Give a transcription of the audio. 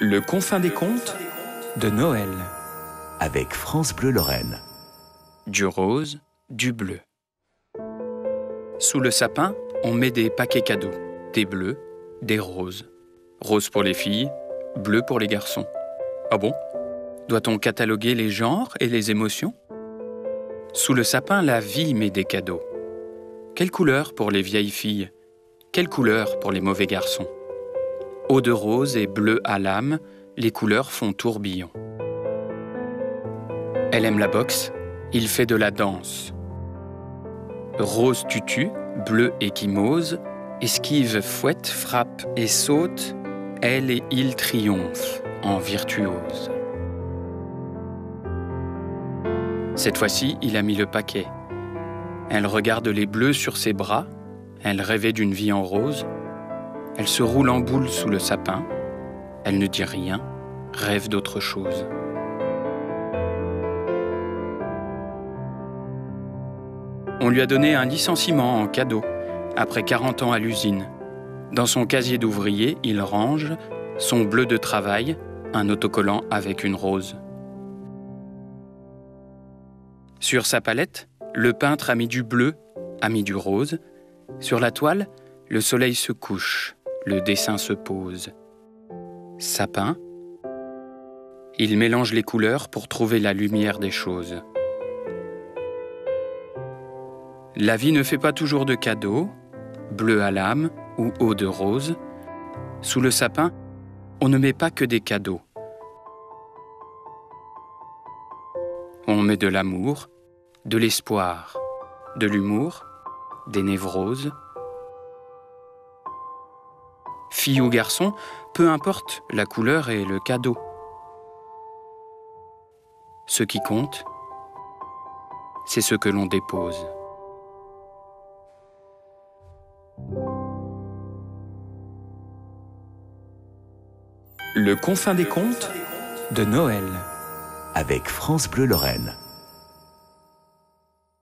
Le confin des contes de Noël. avec France Bleu Lorraine. Du rose, du bleu. Sous le sapin, on met des paquets cadeaux. Des bleus, des roses. Rose pour les filles, bleu pour les garçons. Ah bon? Doit-on cataloguer les genres et les émotions? Sous le sapin, la vie met des cadeaux. Quelle couleur pour les vieilles filles? Quelle couleur pour les mauvais garçons? Eau de rose et bleu à l'âme, les couleurs font tourbillon. Elle aime la boxe, il fait de la danse. Rose tutu, bleu échymose, esquive, fouette, frappe et saute, elle et il triomphent en virtuose. Cette fois-ci, il a mis le paquet. Elle regarde les bleus sur ses bras, elle rêvait d'une vie en rose, elle se roule en boule sous le sapin, elle ne dit rien, rêve d'autre chose. On lui a donné un licenciement en cadeau, après 40 ans à l'usine. Dans son casier d'ouvrier, il range son bleu de travail, un autocollant avec une rose. Sur sa palette, le peintre a mis du bleu, a mis du rose. Sur la toile, le soleil se couche, le dessin se pose. Sapin. Il mélange les couleurs pour trouver la lumière des choses. La vie ne fait pas toujours de cadeaux, bleu à l'âme ou eau de rose. Sous le sapin, on ne met pas que des cadeaux. On met de l'amour, de l'espoir, de l'humour, des névroses. Fille ou garçon, peu importe la couleur et le cadeau. Ce qui compte, c'est ce que l'on dépose. Le confin des contes de Noël. Avec France Bleu Lorraine.